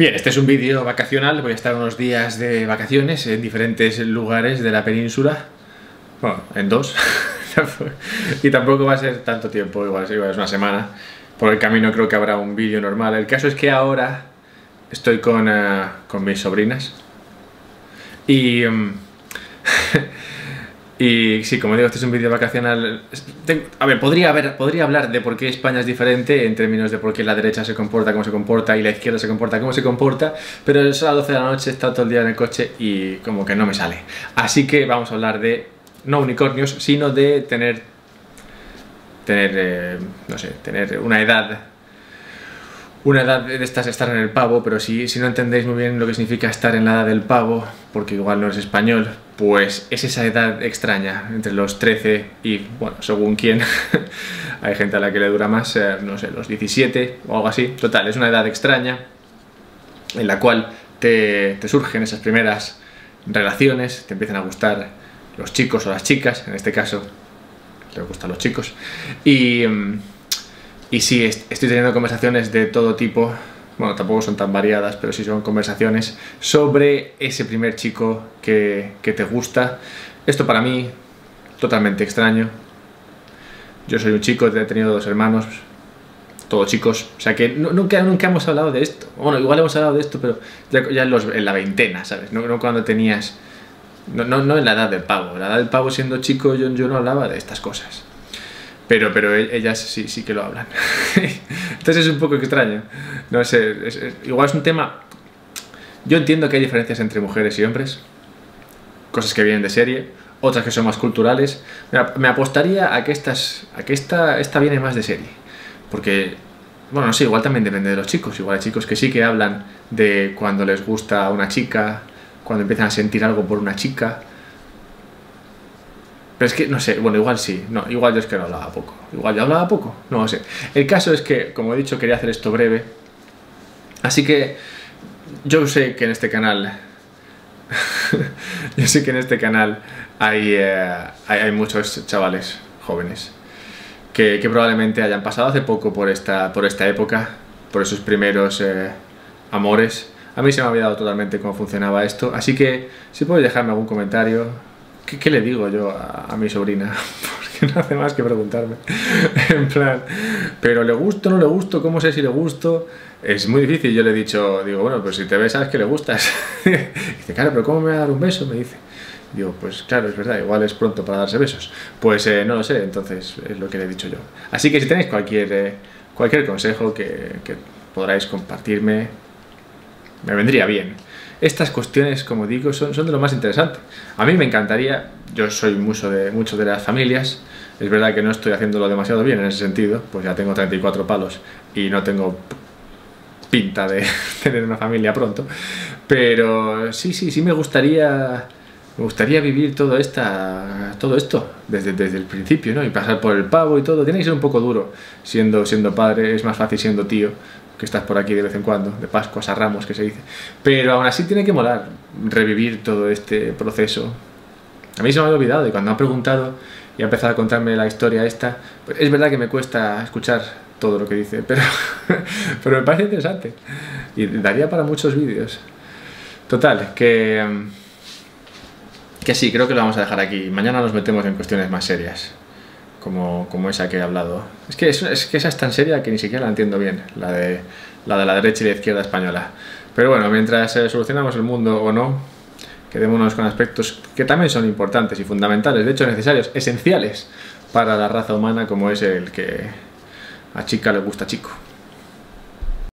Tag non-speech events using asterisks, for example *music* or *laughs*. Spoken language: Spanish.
Bien, este es un vídeo vacacional, voy a estar unos días de vacaciones en diferentes lugares de la península, bueno, en dos, *laughs* y tampoco va a ser tanto tiempo, igual, es una semana, por el camino creo que habrá un vídeo normal. El caso es que ahora estoy con, eh, con mis sobrinas. Y... Mm, *laughs* Y sí, como digo, este es un vídeo vacacional. A ver, podría, haber, podría hablar de por qué España es diferente en términos de por qué la derecha se comporta como se comporta y la izquierda se comporta como se comporta, pero es a las 12 de la noche, he estado todo el día en el coche y como que no me sale. Así que vamos a hablar de, no unicornios, sino de tener, tener, eh, no sé, tener una edad una edad de estas estar en el pavo, pero si, si no entendéis muy bien lo que significa estar en la edad del pavo, porque igual no es español, pues es esa edad extraña, entre los 13 y, bueno, según quién, *laughs* hay gente a la que le dura más, no sé, los 17 o algo así. Total, es una edad extraña en la cual te, te surgen esas primeras relaciones, te empiezan a gustar los chicos o las chicas, en este caso, le gustan los chicos, y... Y sí, estoy teniendo conversaciones de todo tipo, bueno, tampoco son tan variadas, pero sí son conversaciones sobre ese primer chico que, te gusta. Esto para mí, totalmente extraño. Yo soy un chico, he tenido dos hermanos, todos chicos, o sea que nunca, nunca hemos hablado de esto. Bueno, igual hemos hablado de esto, pero ya, en, la veintena, ¿sabes? No, cuando tenías... No, no, en la edad del pavo. En la edad del pavo siendo chico yo, yo no hablaba de estas cosas. Pero, pero e-, ellas sí, sí que lo hablan. *laughs* Entonces es un poco extraño. No sé, igual es un tema... Yo entiendo que hay diferencias entre mujeres y hombres, cosas que vienen de serie, otras que son más culturales. Me apostaría a que, estas, a que esta, esta viene más de serie, porque, bueno, no sé, igual también depende de los chicos. Igual hay chicos que sí que hablan de cuando les gusta una chica, cuando empiezan a sentir algo por una chica, pero es que, no sé, bueno, igual sí, no, igual yo es que no hablaba poco. Igual yo hablaba poco, no lo sé. El caso es que, como he dicho, quería hacer esto breve. Así que yo sé que en este canal, *laughs* yo sé que en este canal hay, eh, hay, muchos chavales jóvenes que, probablemente hayan pasado hace poco por esta, por esta época, por esos primeros eh, amores. A mí se me ha olvidado totalmente cómo funcionaba esto, así que si podéis dejarme algún comentario, ¿qué, le digo yo a, mi sobrina? *laughs* Porque no hace más que preguntarme. *laughs* en plan, pero ¿le gusto no le gusto? ¿Cómo sé si le gusto? Es muy difícil. Yo le he dicho, digo, bueno, pues si te ves, sabes que le gustas. *laughs* dice, claro, pero ¿cómo me va a dar un beso? Me dice. Digo, pues claro, es verdad, igual es pronto para darse besos. Pues eh, no lo sé, entonces es lo que le he dicho yo. Así que si tenéis cualquier, eh, cualquier consejo que, que podráis compartirme, me vendría bien estas cuestiones, como digo, son, de lo más interesante. A mí me encantaría, yo soy mucho de, mucho de las familias, es verdad que no estoy haciéndolo demasiado bien en ese sentido, pues ya tengo 34 palos y no tengo pinta de *laughs* tener una familia pronto, pero sí, sí, sí me gustaría... Me gustaría vivir todo, esta, todo esto desde, desde el principio, ¿no? Y pasar por el pavo y todo. Tiene que ser un poco duro siendo, siendo padre, es más fácil siendo tío, que estás por aquí de vez en cuando, de Pascuas a Ramos, que se dice. Pero aún así tiene que molar revivir todo este proceso. A mí se me ha olvidado y cuando han preguntado y ha empezado a contarme la historia esta, pues es verdad que me cuesta escuchar todo lo que dice, *laughs* pero, pero me parece interesante y daría para muchos vídeos. Total, que, que sí, creo que lo vamos a dejar aquí. Mañana nos metemos en cuestiones más serias como, como esa que he hablado. Es que, es, es, que esa es tan seria que ni siquiera la entiendo bien, la de la, de la derecha y la izquierda española. Pero bueno, mientras eh, solucionamos el mundo o no, quedémonos con aspectos que también son importantes y fundamentales, de hecho necesarios, esenciales para la raza humana, como es el que a chica le gusta chico.